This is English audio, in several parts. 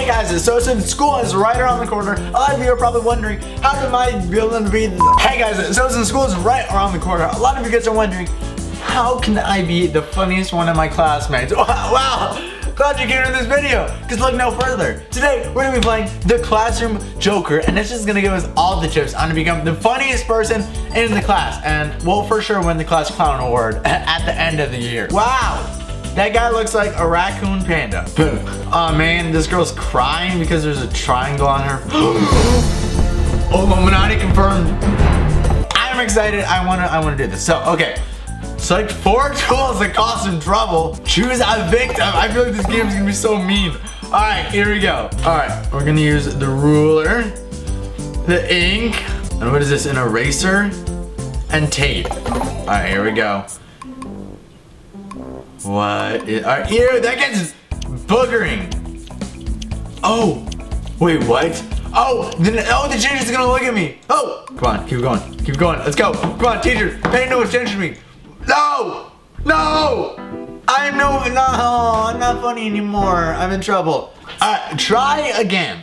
Hey guys, so since school is right around the corner, a lot of you are probably wondering, how I able to be Hey guys, so since school is right around the corner, a lot of you guys are wondering, how can I be the funniest one of my classmates? wow, glad you came to this video, because look no further. Today, we're gonna be playing the Classroom Joker, and it's just gonna give us all the tips on to become the funniest person in the class, and we'll for sure win the Class Clown Award at the end of the year. Wow, that guy looks like a raccoon panda. oh man, this girl's crying because there's a triangle on her. oh, Illuminati confirmed. I'm excited. I wanna, I wanna do this. So, okay. Select four tools that cause some trouble. Choose a victim. I feel like this game is gonna be so mean. All right, here we go. All right, we're gonna use the ruler, the ink, and what is this, an eraser, and tape. All right, here we go. What uh, ew, that gets boogering. Oh, wait, what? Oh, the, oh, the teacher's gonna look at me. Oh, come on, keep going, keep going. Let's go. Come on, teacher, pay no attention to me. No, no, I'm no, no, I'm not funny anymore. I'm in trouble. Right, try again.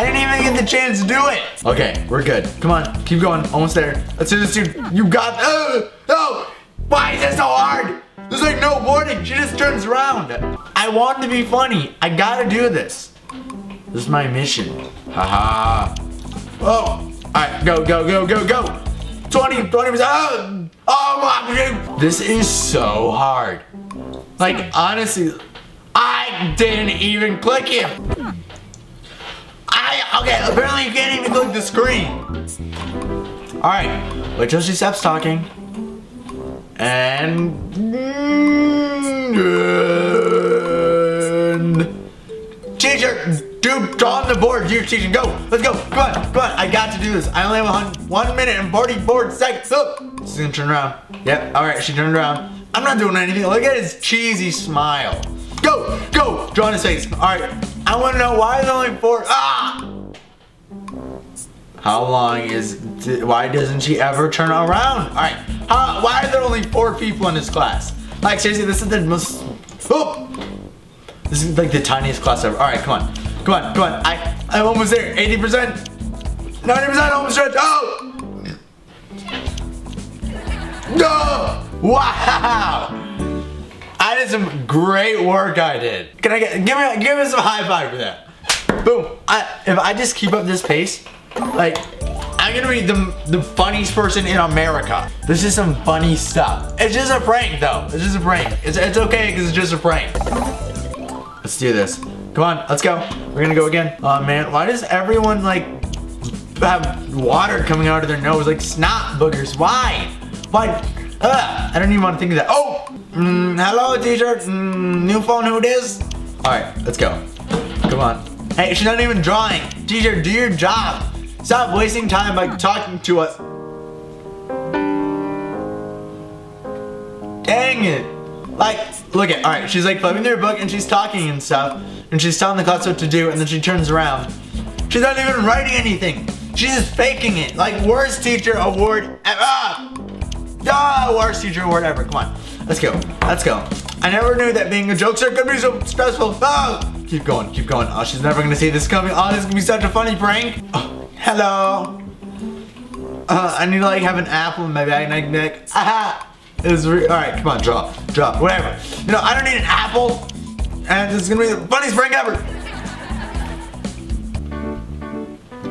I didn't even get the chance to do it. Okay, we're good. Come on, keep going. Almost there. Let's do this, dude. You got, uh, no. Why is it so hard? There's like no warning. She just turns around. I want to be funny. I gotta do this. This is my mission. Haha. -ha. Oh. All right, go, go, go, go, go. 20, 20. Oh, oh my. This is so hard. Like, honestly, I didn't even click him. Okay, apparently you can't even click the screen. All right, wait till she stops talking. And, and teacher, dude, draw on the board. You're teaching. Go, let's go. Come on, come on. I got to do this. I only have one minute and 44 seconds. Oh, she's gonna turn around. Yep. All right, she turned around. I'm not doing anything. Look at his cheesy smile. Go, go, draw on his face. All right. I want to know why there's only four. Ah! How long is, why doesn't she ever turn around? All right, How, why are there only four people in this class? Like seriously, this is the most, oh! This is like the tiniest class ever. All right, come on, come on, come on. I, I'm almost there, 80%, 90%, almost stretched, oh! No! Wow! I did some great work I did. Can I get, give me, give me some high five for that. Boom. I, if I just keep up this pace, like, I'm gonna be the, the funniest person in America. This is some funny stuff. It's just a prank though. It's just a prank. It's, it's okay because it's just a prank. Let's do this. Come on, let's go. We're gonna go again. Oh man, why does everyone like have water coming out of their nose like snot boogers? Why? Why? Uh, I don't even want to think of that. Oh, mm, hello teacher. Mm, new phone, who it is? All right, let's go. Come on. Hey, she's not even drawing. Teacher, do your job. Stop wasting time by talking to us. Dang it. Like, look at, all right, she's like flipping through her book and she's talking and stuff. And she's telling the class what to do and then she turns around. She's not even writing anything. She's just faking it. Like, worst teacher award ever. Ah! ah, worst teacher award ever. Come on, let's go, let's go. I never knew that being a jokester could be so stressful. Ah! Keep going, keep going. Oh, she's never gonna see this coming. Oh, this is gonna be such a funny prank. Oh. Hello. Uh, I need to like have an apple in my bag and I can be like, aha. It was all right, come on, drop, drop, whatever. You know, I don't need an apple. And this is gonna be the funniest prank ever.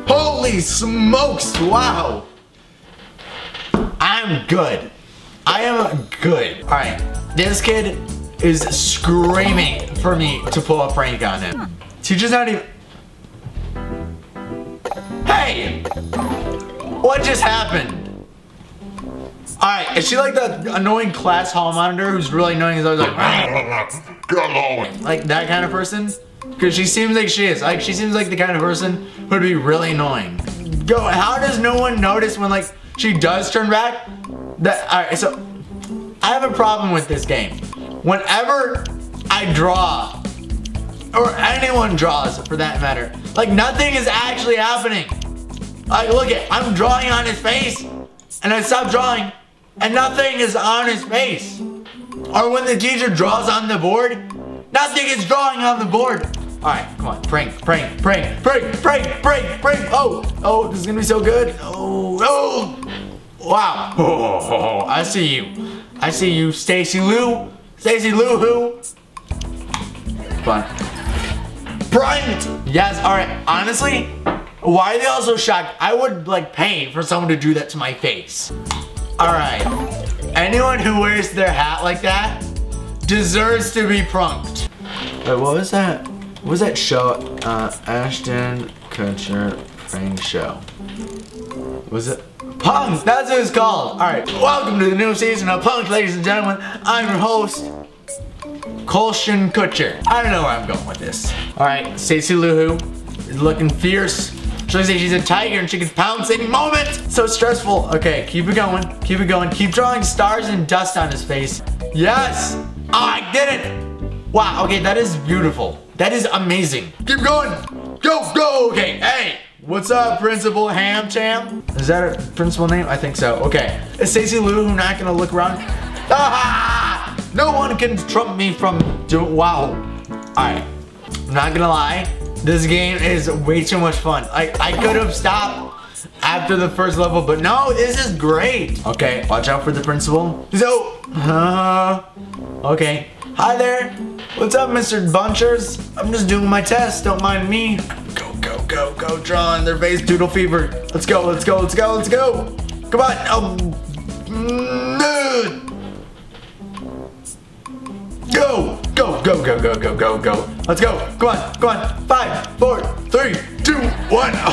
Holy smokes, wow. I'm good. I am good. All right, this kid is screaming for me to pull a prank on him. Teacher's not even, Hey! What just happened? Alright, is she like the annoying class hall monitor who's really annoying is always like Like that kind of person? Because she seems like she is. Like she seems like the kind of person who would be really annoying. Go, how does no one notice when like she does turn back? That alright, so I have a problem with this game. Whenever I draw, or anyone draws for that matter, like nothing is actually happening. Like, look at, I'm drawing on his face, and I stop drawing, and nothing is on his face. or when the teacher draws on the board, nothing is drawing on the board. All right, come on, prank, prank, prank, prank, prank, prank, prank. Oh, oh, this is gonna be so good. Oh, oh, wow. Oh, I see you. I see you, Stacy Lou. Stacy Lou who? On. Pranked. Yes, all right, honestly, why are they all so shocked? I would like pay for someone to do that to my face. All right, anyone who wears their hat like that deserves to be pranked. Wait, what was that? What was that show? Uh, Ashton Kutcher prank show. Was it? Punk! That's what it's called! Alright, welcome to the new season of Punk, ladies and gentlemen. I'm your host, Colston Kutcher. I don't know where I'm going with this. Alright, Stacey Luhu is looking fierce. She's like she's a tiger and she can pounce any moment. So stressful. Okay, keep it going. Keep it going. Keep drawing stars and dust on his face. Yes! Oh, I did it! Wow, okay, that is beautiful. That is amazing. Keep going. Go, go. Okay, hey. What's up, Principal Ham Cham? Is that a principal name? I think so. Okay. Is Stacey Lou who not gonna look around? Ah! No one can trump me from do wow. Alright. I'm not gonna lie. This game is way too much fun. Like I could have stopped after the first level, but no, this is great. Okay, watch out for the principal. So, uh, okay. Hi there. What's up, Mr. Bunchers? I'm just doing my test. Don't mind me. Go, go, go, go, Drawn their face doodle fever. Let's go, let's go, let's go, let's go. Come on. Oh. Mm, Go, go, go, go, go, go. Let's go. Come on, come on. Five, four, three, two, one.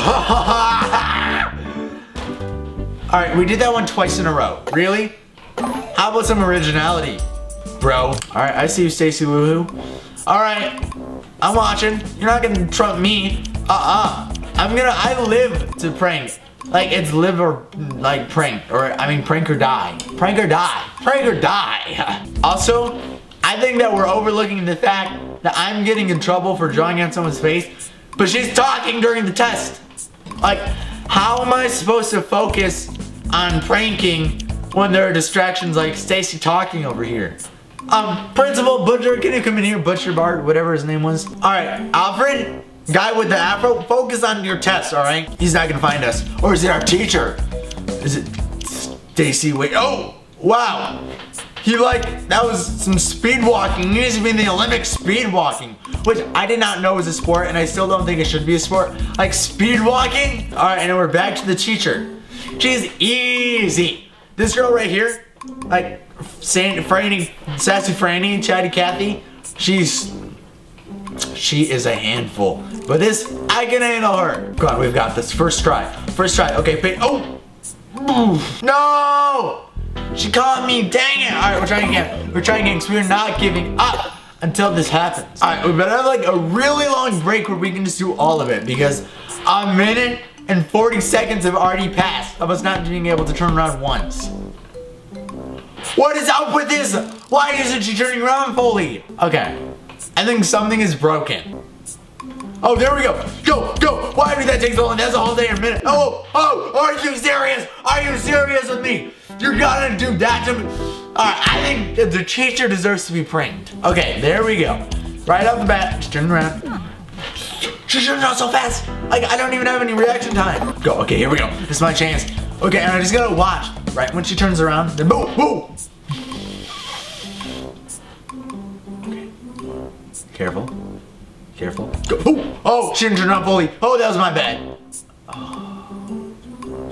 All right, we did that one twice in a row. Really? How about some originality, bro? All right, I see you, Stacy Woohoo. All right, I'm watching. You're not gonna trump me. Uh-uh. I'm gonna, I live to prank. Like, it's live or, like, prank. Or, I mean, prank or die. Prank or die. Prank or die. also, I think that we're overlooking the fact that I'm getting in trouble for drawing on someone's face, but she's talking during the test. Like, how am I supposed to focus on pranking when there are distractions like Stacy talking over here? Um, Principal Butcher, can you come in here? Butcher Bart, whatever his name was. All right, Alfred, guy with the afro, focus on your test, all right? He's not gonna find us. Or is it our teacher? Is it Stacy? Wait, oh, wow. He like, that was some speed walking. He needs to be in the Olympic speed walking, which I did not know was a sport and I still don't think it should be a sport. Like speed walking? All right, and we're back to the teacher. She's easy. This girl right here, like, Sandy, Franny, Sassy Franny, Chatty Cathy, she's, she is a handful. But this, I can handle her. Come on, we've got this. First try. First try. Okay, oh! No! She caught me, dang it! Alright, we're trying again. We're trying again because we're not giving up until this happens. Alright, we better have like a really long break where we can just do all of it because a minute and 40 seconds have already passed of us not being able to turn around once. What is up with this? Why isn't she turning around fully? Okay, I think something is broken. Oh, there we go. Go, go. Why did that take so long? That's a whole day and a minute. Oh, oh, are you serious? Are you serious with me? You're gonna do that to me? Alright, I think the teacher deserves to be pranked. Okay, there we go. Right off the bat, just turn around. She turns around so fast. Like, I don't even have any reaction time. Go, okay, here we go. This is my chance. Okay, and I'm just gonna watch. Right, when she turns around, then boom, boom. Okay. Careful. Careful. Go. Oh, oh, she didn't turn around fully. Oh, that was my bad.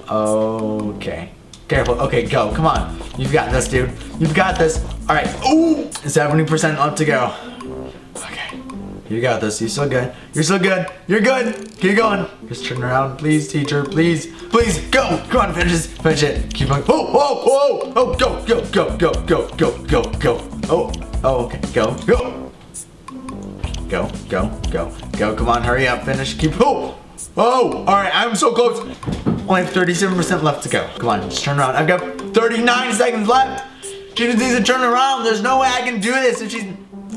Oh. Okay. Careful. Okay, go. Come on. You've got this, dude. You've got this. All right. Ooh, 70% left to go. Okay. You got this. You're so good. You're so good. You're good. Keep going. Just turn around, please, teacher. Please, please, go. Come on, finish this. Finish it. Keep going. Oh, oh, oh, oh, go, go, go, go, go, go, go, go. Oh, oh, okay. Go, go. Go, go, go, go. Come on, hurry up. Finish. Keep. Oh, oh. All right. I'm so close. Only have 37% left to go. Come on, just turn around. I've got 39 seconds left. She just needs to turn around. There's no way I can do this if she's...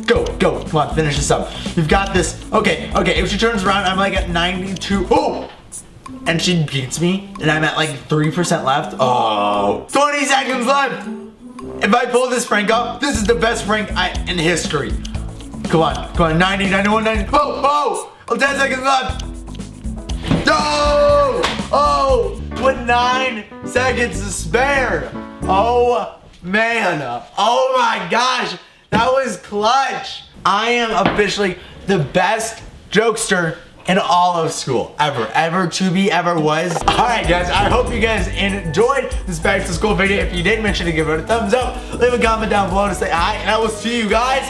Go, go, come on, finish this up. You've got this. Okay, okay, if she turns around, I'm like at 92. Oh! And she beats me, and I'm at like 3% left. Oh, 20 seconds left. If I pull this prank off, this is the best prank I, in history. Come on, come on, 90, 91, 90. Oh, oh, 10 seconds left. No! Oh, with nine seconds to spare. Oh, man. Oh my gosh, that was clutch. I am officially the best jokester in all of school, ever, ever to be, ever was. All right, guys, I hope you guys enjoyed this back to school video. If you did, make sure to give it a thumbs up, leave a comment down below to say hi, and I will see you guys